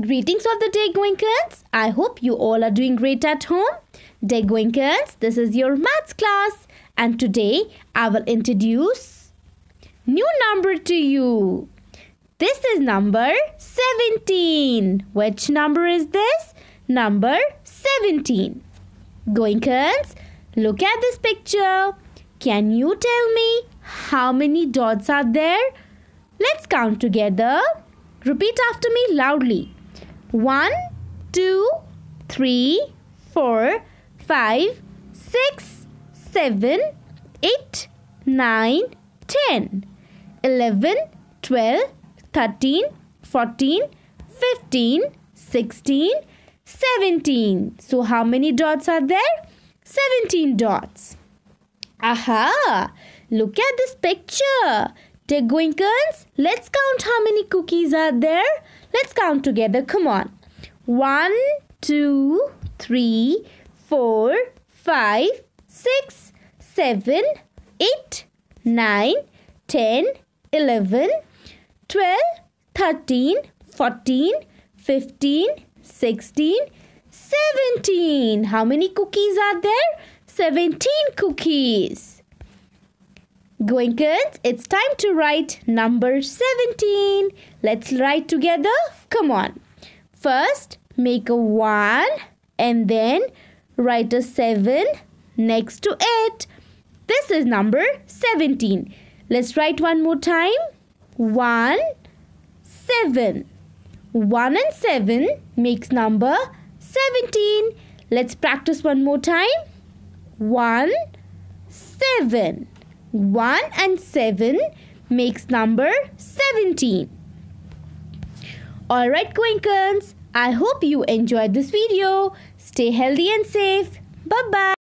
Greetings of the day, Goinkers. I hope you all are doing great at home. Day Goinkers, this is your maths class, and today I will introduce new number to you. This is number 17. Which number is this? Number 17. Goinkers, look at this picture. Can you tell me how many dots are there? Let's count together. Repeat after me loudly. 1, 2, 3, 4, 5, 6, 7, 8, 9, 10, 11, 12, 13, 14, 15, 16, 17. So how many dots are there? 17 dots. Aha! Look at this picture. Take. Let's count how many cookies are there. Let's count together. Come on. One, two, three, four, five, six, seven, eight, nine, ten, eleven, twelve, thirteen, fourteen, fifteen, sixteen, seventeen. How many cookies are there? 17 cookies. Going kids, it's time to write number 17. Let's write together. Come on. First, make a 1 and then write a 7 next to it. This is number 17. Let's write one more time. 1, 7. 1 and 7 makes number 17. Let's practice one more time. 1, 7. 1 and 7 makes number 17. Alright Goinkers, I hope you enjoyed this video. Stay healthy and safe. Bye-bye.